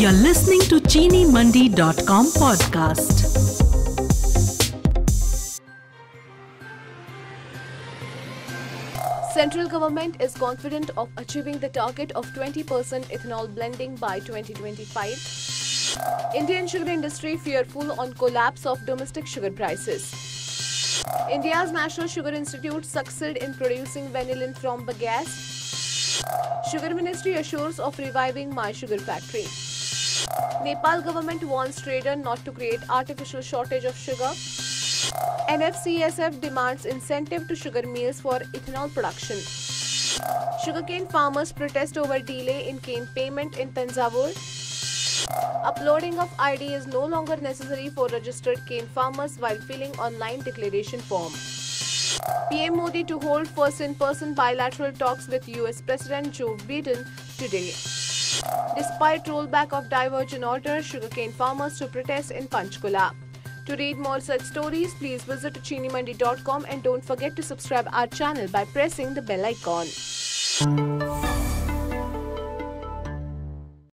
You're listening to ChiniMandi.com podcast. Central government is confident of achieving the target of 20% ethanol blending by 2025. Indian sugar industry fearful on collapse of domestic sugar prices. India's National Sugar Institute succeed in producing vanillin from bagasse. Sugar Ministry assures of reviving Mysugar Factory. Nepal government warns trader not to create artificial shortage of sugar. NFCSF demands incentive to sugar mills for ethanol production. Sugarcane farmers protest over delay in cane payment in Thanjavur. Uploading of ID is no longer necessary for registered cane farmers while filling online declaration form. PM Modi to hold first in-person bilateral talks with US President Joe Biden today. Despite rollback of diversion order, sugarcane farmers to protest in Panchkula. To read more such stories, please visit chinimandi.com and don't forget to subscribe our channel by pressing the bell icon.